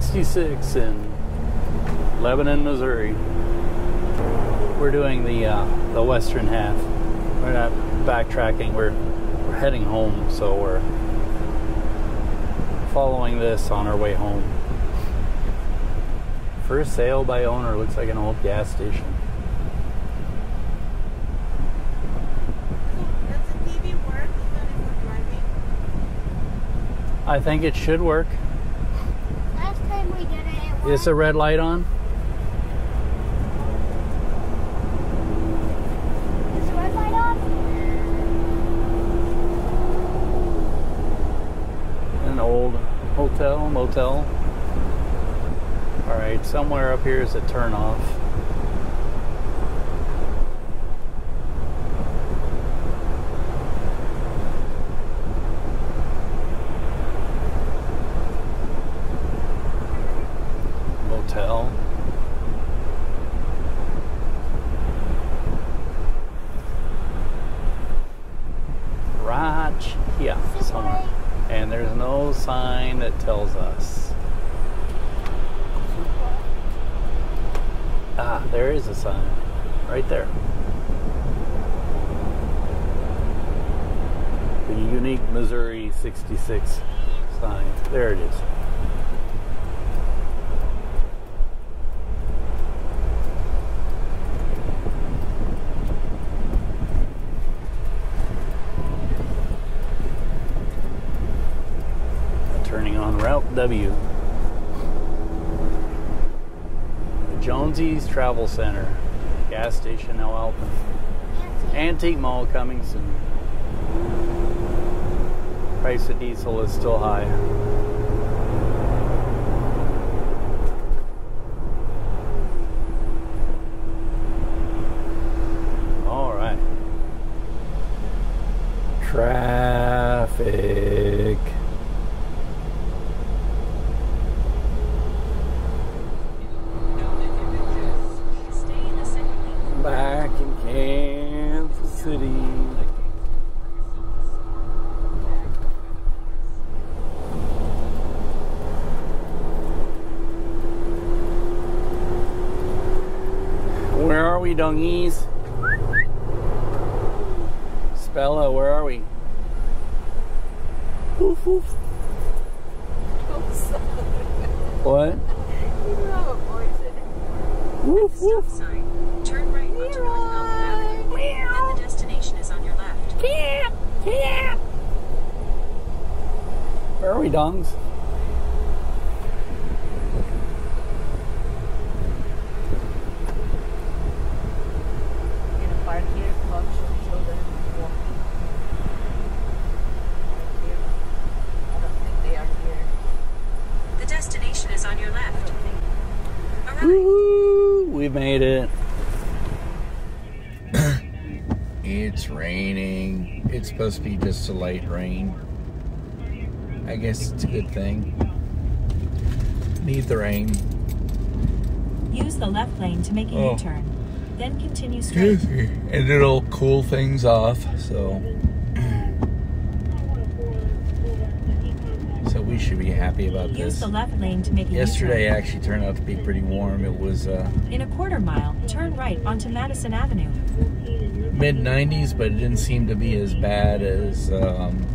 66 in Lebanon, Missouri. We're doing the uh, the western half. We're not backtracking. We're we're heading home, so we're following this on our way home. First sale by owner looks like an old gas station. Does the TV work even if we're driving? I think it should work. Last time we did it, it Is the red light on? Is the red light on? An old hotel, motel. All right, somewhere up here is a turn off. Motel. Right here somewhere. And there's no sign that tells us. Ah, there is a sign. Right there. The unique Missouri 66 sign. There it is. Turning on Route W. Jonesy's Travel Center. Gas station now open. Antique Mall coming soon. Price of diesel is still high. All right. Traffic. Back in Kansas City. Where are we, dongies? Spella, where are we? Woof, woof. What? Woof, Stop sign. Turn right onto North Avenue. Then the destination is on your left. Where are we, dongs? In a park here, bunch of children walking. Right here. I don't think they are here. The destination is on your I left. don't think. All right. Woo! We made it. it's raining. It's supposed to be just a light rain. I guess it's a good thing. Need the rain. Use the left lane to make a Oh. U-turn. Then continue straight. And it'll cool things off, so. So we should be happy about Use this. the left lane to make Yesterday actually turned out to be pretty warm. It was uh, In a quarter mile, turn right onto Madison Avenue. mid 90s, but it didn't seem to be as bad as um,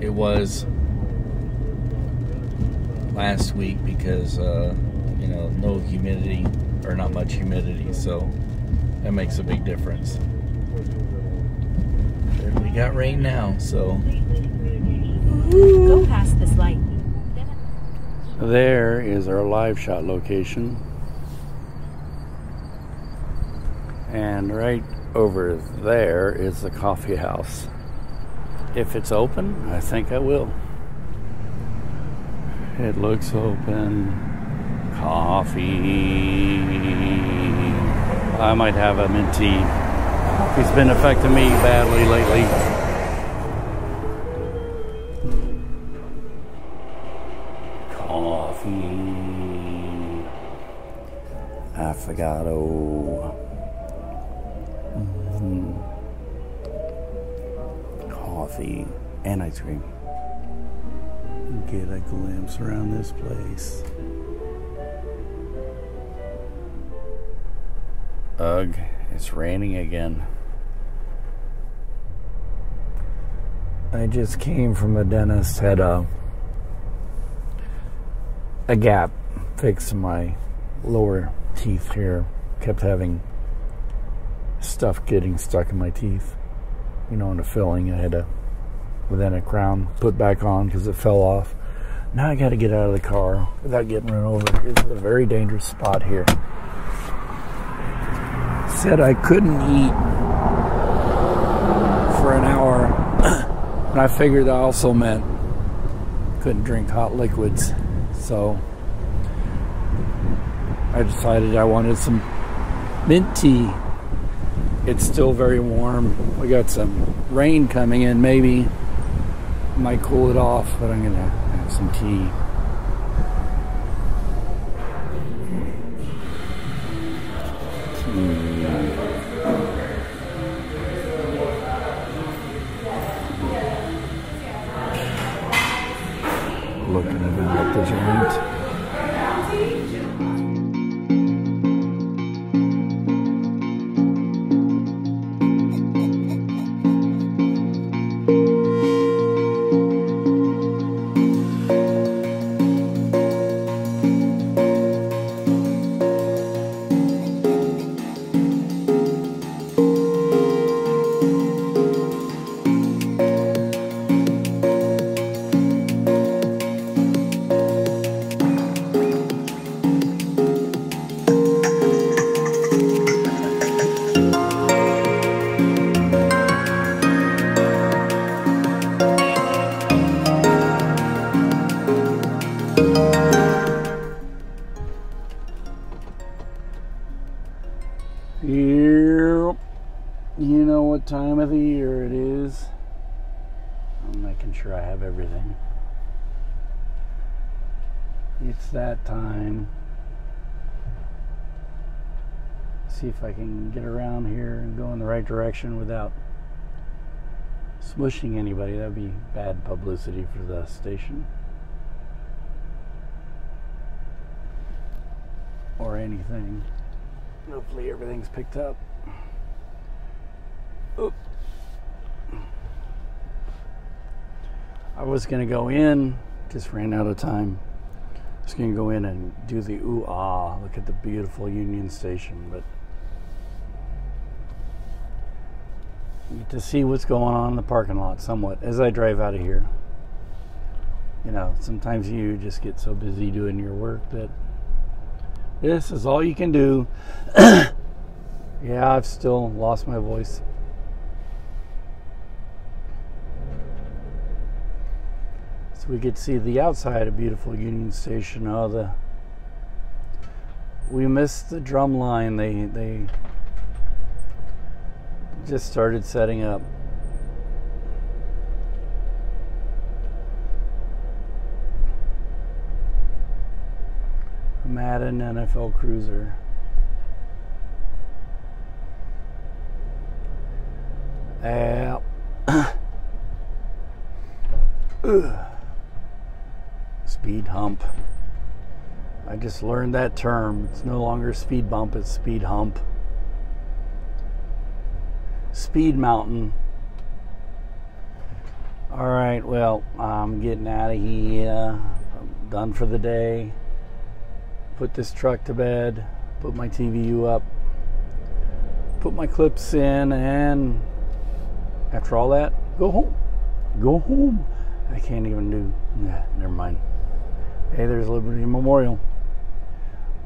it was last week because uh, you know no humidity or not much humidity, so that makes a big difference. We got rain now, so Go past this light. There is our live shot location. And right over there is the coffee house. If it's open, I think I will. It looks open. Coffee. I might have a mint tea. Coffee's been affecting me badly lately. Affogato. Mhm. Coffee and ice cream. get a glimpse around this place. Ugh, it's raining again. I just came from a dentist, had a a gap fixed in my lower teeth here. Kept having stuff getting stuck in my teeth. You know, in a filling, I had to within a crown put back on because it fell off. Now I got to get out of the car without getting run over. It's a very dangerous spot here. Said I couldn't eat for an hour, and I figured I also meant couldn't drink hot liquids. So I decided I wanted some mint tea. It's still very warm. We got some rain coming in, maybe might cool it off, but I'm gonna have some tea. I'm making sure I have everything. It's that time. See if I can get around here and go in the right direction without smushing anybody. That'd be bad publicity for the station. Or anything. Hopefully everything's picked up. Oop. I was gonna go in, just ran out of time. I was gonna go in and do the ooh ah, look at the beautiful Union Station, but to see what's going on in the parking lot somewhat as I drive out of here. You know, sometimes you just get so busy doing your work that this is all you can do. yeah, I've still lost my voice. We to see the outside of beautiful Union Station. Oh, the we missed the drum line. They they just started setting up. Madden NFL Cruiser. Uh, ugh. Speed hump. I just learned that term. It's no longer speed bump, it's speed hump. Speed mountain. All right, well, I'm getting out of here. I'm done for the day put this truck to bed, put my TVU up, put my clips in, and after all that, go home. Go home. I can't even do. Nah, never mind. Hey, there's Liberty Memorial.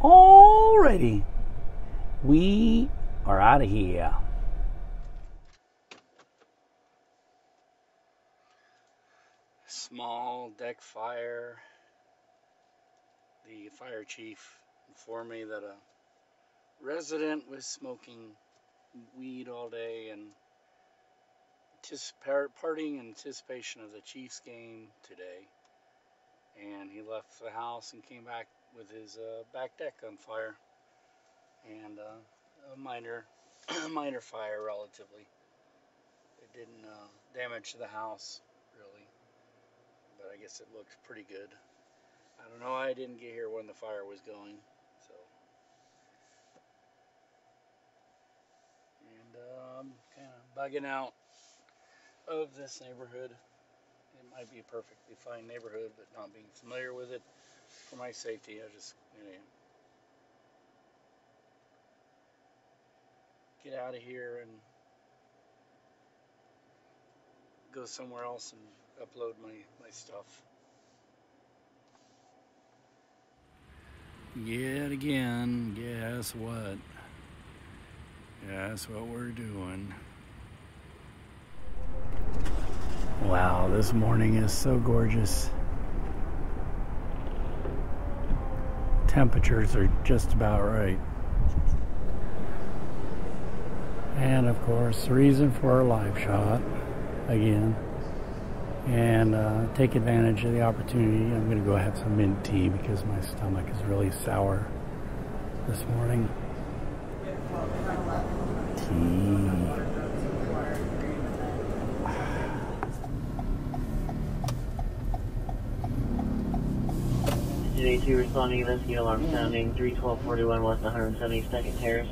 Alrighty. We are out of here. Small deck fire the fire chief informed me that a resident was smoking weed all day and partying in anticipation of the Chiefs game today. And he left the house and came back with his uh, back deck on fire, and uh, a minor, minor fire relatively. It didn't uh, damage the house really, but I guess it looks pretty good. I don't know. I didn't get here when the fire was going, so. And uh, I'm kind of bugging out of this neighborhood. Might be a perfectly fine neighborhood, but not being familiar with it for my safety, I just you know, get out of here and go somewhere else and upload my, my stuff. Yet again, guess what? Guess what we're doing. Wow, this morning is so gorgeous. Temperatures are just about right. And of course, the reason for our live shot again and uh, take advantage of the opportunity. I'm going to go have some mint tea because my stomach is really sour this morning. Tea. Today, two responding events, alarm sounding 31241 West 172nd Terrace.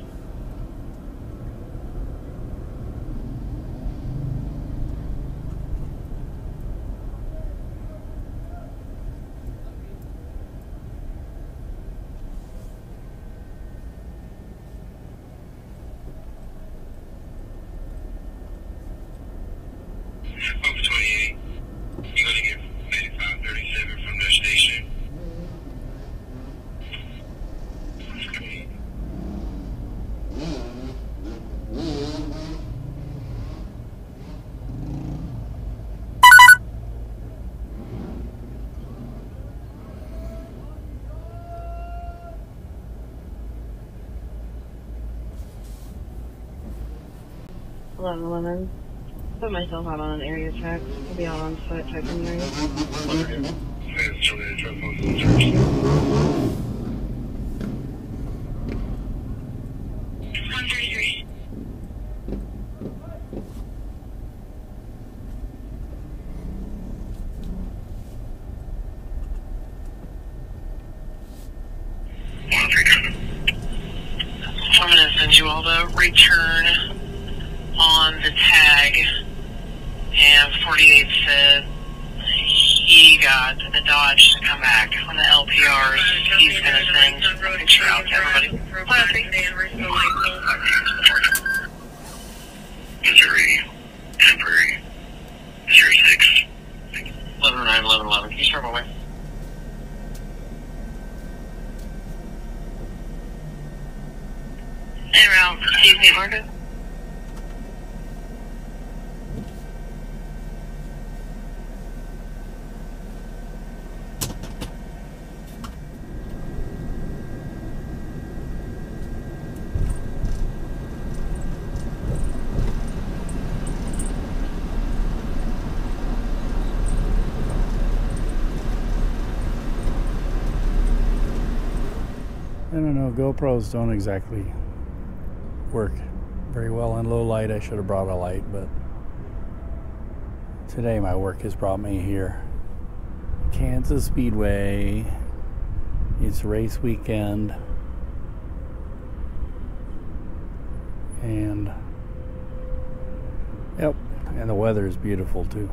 1111. Put myself out on an area check. I'll be out on foot checking the area. LPRs. He's going to send a picture out to everybody. Missouri, temporary, Missouri 6. 11 9 11 11. Can you start my way? En route, Steve Newmarket. I don't know, GoPros don't exactly work very well in low light. I should have brought a light, but today my work has brought me here. Kansas Speedway. It's race weekend. And yep, and the weather is beautiful too.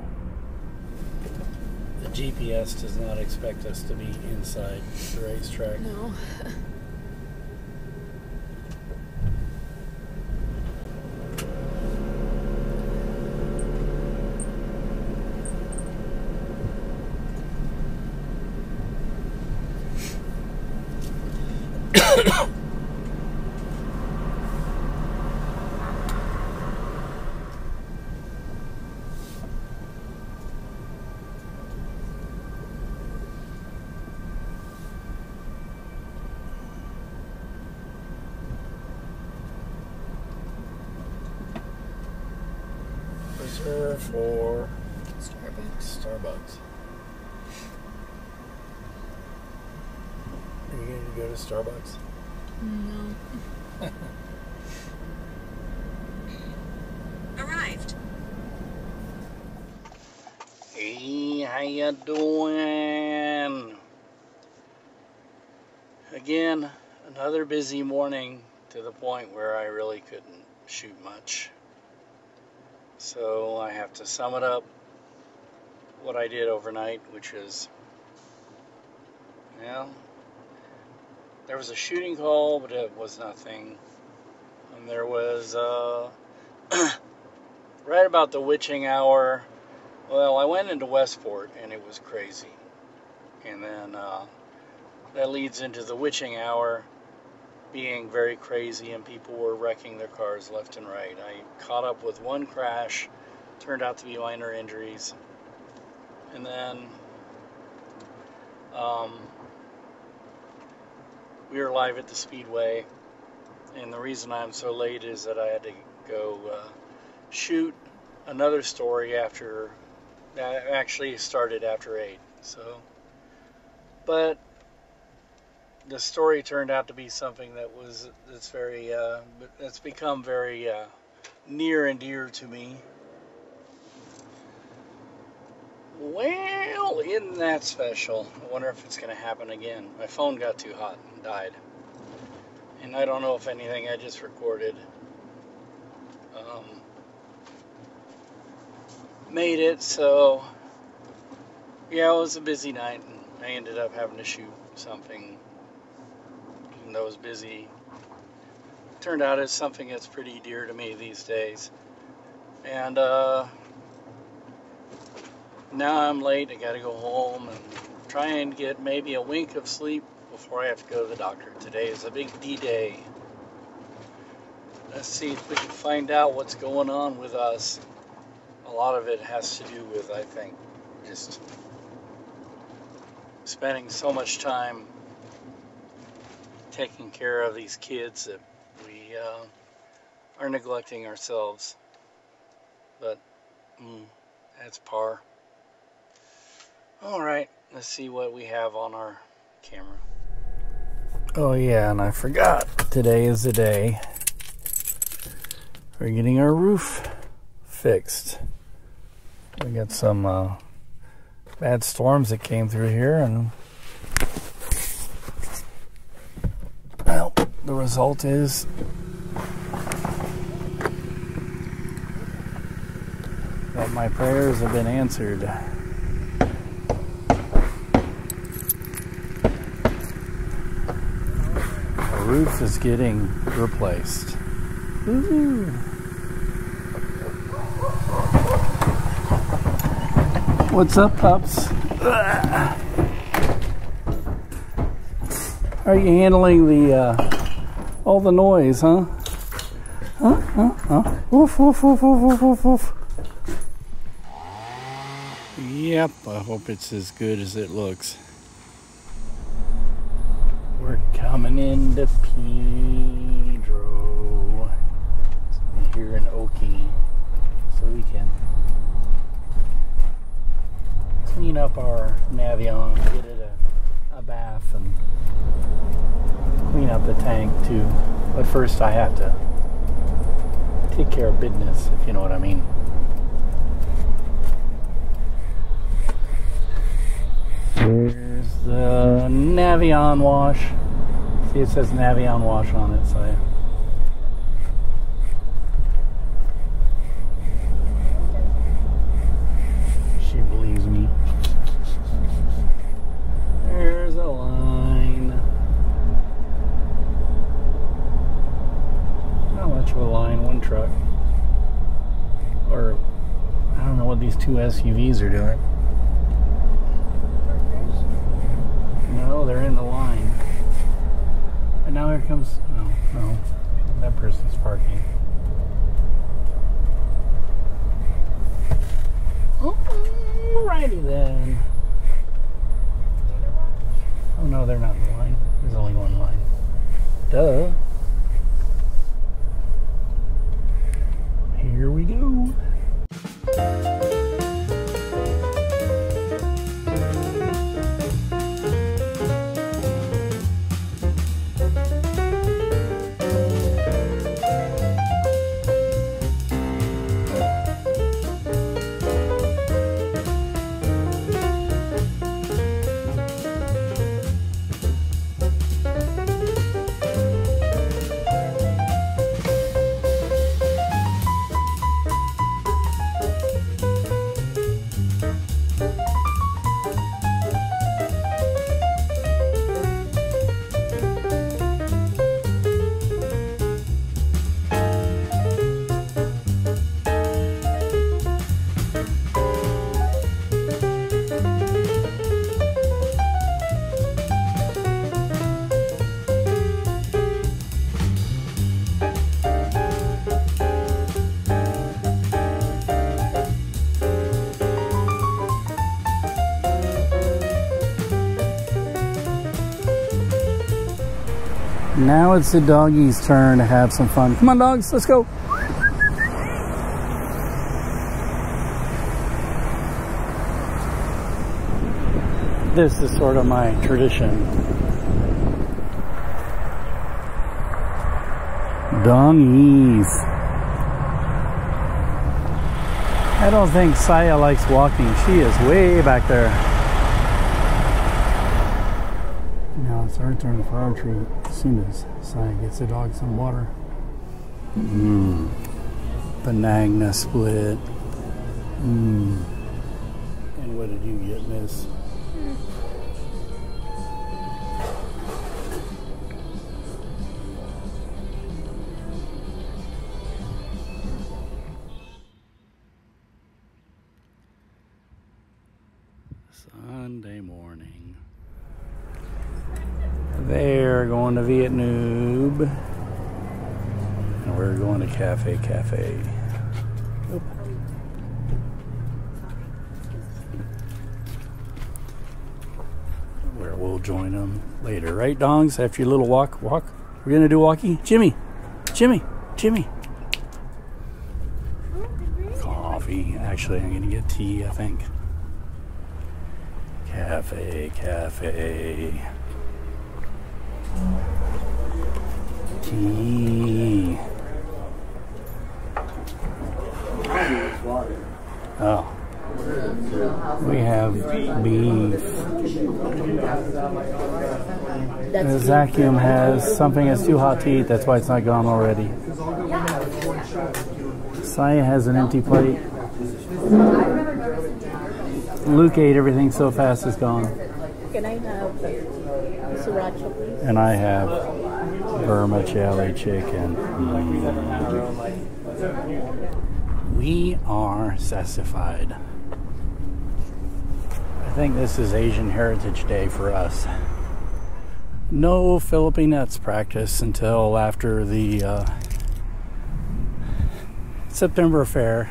The GPS does not expect us to be inside the racetrack. No. Reserve for Starbucks. Starbucks. Are you going to go to Starbucks? No. Arrived. Hey, how How you doing? Again, another busy morning to the point where I really couldn't shoot much. So I have to sum it up what I did overnight, which is, well, there was a shooting call, but it was nothing. And there was, uh, right about the witching hour, well, I went into Westport and it was crazy. And then uh, that leads into the witching hour being very crazy and people were wrecking their cars left and right. I caught up with one crash, turned out to be minor injuries. And then um, we were live at the Speedway. And the reason I'm so late is that I had to go uh, shoot another story after that actually started after 8. So, but the story turned out to be something that was that's very uh, that's become very uh, near and dear to me. Well, isn't that special? I wonder if it's going to happen again. My phone got too hot and died. And I don't know if anything I just recorded um, made it, so yeah, it was a busy night, and I ended up having to shoot something though it was busy. Turned out it's something that's pretty dear to me these days. And uh, now I'm late. I got to go home and try and get maybe a wink of sleep before I have to go to the doctor. Today is a big D day. Let's see if we can find out what's going on with us. A lot of it has to do with, I think, just spending so much time taking care of these kids that we uh, are neglecting ourselves. But mm, that's par. All right, let's see what we have on our camera. Oh yeah, and I forgot. Today is the day we're getting our roof fixed. We got some uh, bad storms that came through here, and well, the result is that my prayers have been answered. Roof is getting replaced. Woo-hoo. What's up, pups? How are you handling the uh, all the noise, huh? Huh? Huh? Huh? Woof, woof, woof, woof, woof, woof. Yep, I hope it's as good as it looks. We're coming into Petro. Here in Okie. So we can clean up our Navion, get it a, a bath, and clean up the tank too. But first, I have to take care of business, if you know what I mean. Here's the Navion wash. See, it says Navion wash on it, so. She believes me. There's a line. Not much of a line, one truck. Or, I don't know what these two SUVs are doing. No, they're in the line. And now here comes. No, no. That person's parking. Alrighty then. Oh no, they're not in the line. There's only one line. Duh. Here Now it's the doggies' turn to have some fun. Come on, dogs, let's go. This is sort of my tradition. Doggies. I don't think Saya likes walking. She is way back there. Now it's our turn for our treat as soon as Saya gets the dog some water. Mmm. Banana split. Mmm. And what did you get, miss? Sunday going to Vietnam. And we're going to Cafe Cafe. Where we'll join them later, right, Dongs? After your little walk, walk. We're gonna do walkie, Jimmy, Jimmy, Jimmy. Coffee. Actually, I'm gonna get tea. I think. Cafe, cafe. Oh. We have beef. The vacuum has something that's too hot to eat, that's why it's not gone already. Saya has an empty plate. Luke ate everything so fast it's gone. Can I have sriracha, please? And I have vermicelli chicken. Mm. We are sassified. I think this is Asian Heritage Day for us. No Filippinettes practice until after the uh, September fair,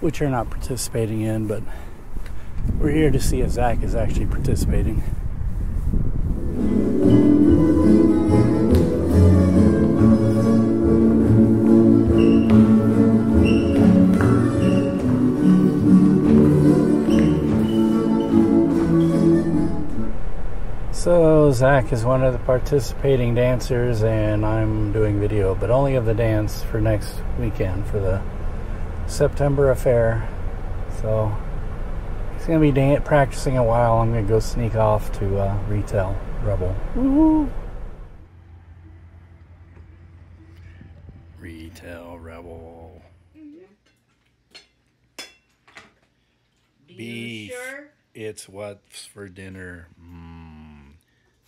which you're not participating in, but we're here to see if Zack is actually participating. So Zack is one of the participating dancers, and I'm doing video, but only of the dance for next weekend for the September affair. So he's gonna be dan- practicing a while. I'm gonna go sneak off to uh, retail rebel. Woohoo! Retail rebel. Beef. It's what's for dinner. Mmm.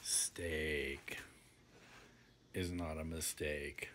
Steak is not a mistake.